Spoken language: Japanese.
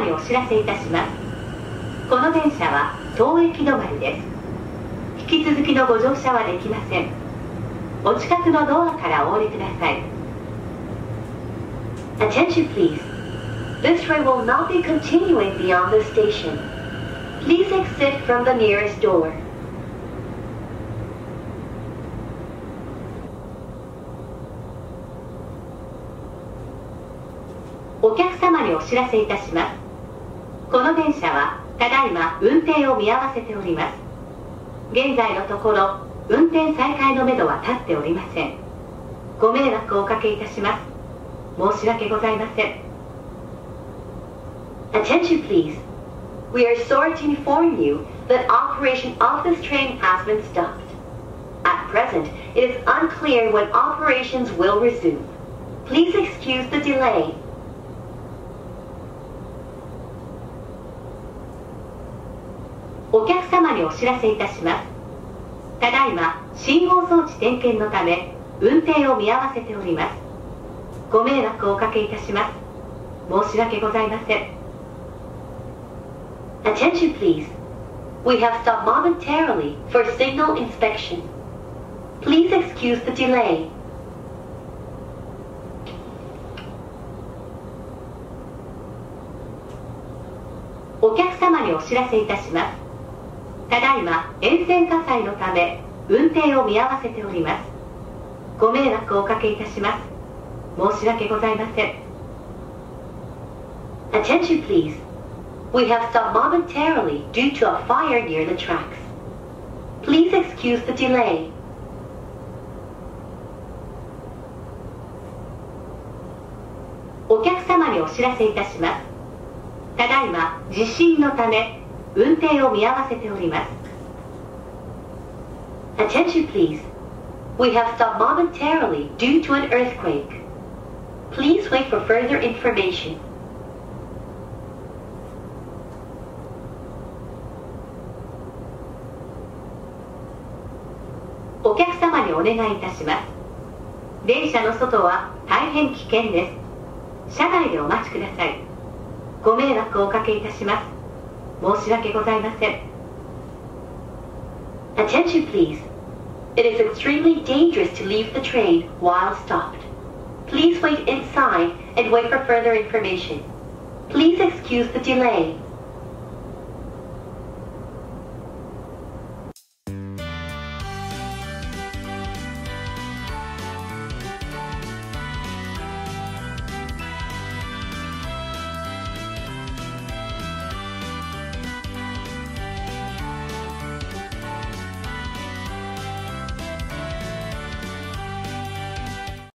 様にお知らせいたしますこの電車は当駅止まりです引き続きのご乗車はできませんお近くのドアからお降りください Attention please This train will not be continuing beyond the station Please exit from the nearest door お客様にお知らせいたしますこの電車はただいま運転を見合わせております現在のところ運転再開のめどは立っておりませんご迷惑をおかけいたします申し訳ございません Attention please We are sorry to inform you that operation of this train has been stopped At present, it is unclear when operations will resume. Please excuse the delay お客様にお知らせいたしますただいま信号装置点検のため運転を見合わせておりますご迷惑をおかけいたします申し訳ございません Attention please We have stopped momentarily for signal inspection Please excuse the delay お客様にお知らせいたしますただいま沿線火災のため運転を見合わせておりますご迷惑をおかけいたします申し訳ございません Attention please We have stopped momentarily due to a fire near the tracks Please excuse the delay お客様にお知らせいたしますただいま地震のため運転を見合わせております Attention please We have stopped momentarily due to an earthquake Please wait for further information お客様にお願いいたします電車の外は大変危険です車内でお待ちくださいご迷惑をおかけいたします申し訳ございません Attention please It is extremely dangerous to leave the train while stopped Please wait inside and wait for further information Please excuse the delay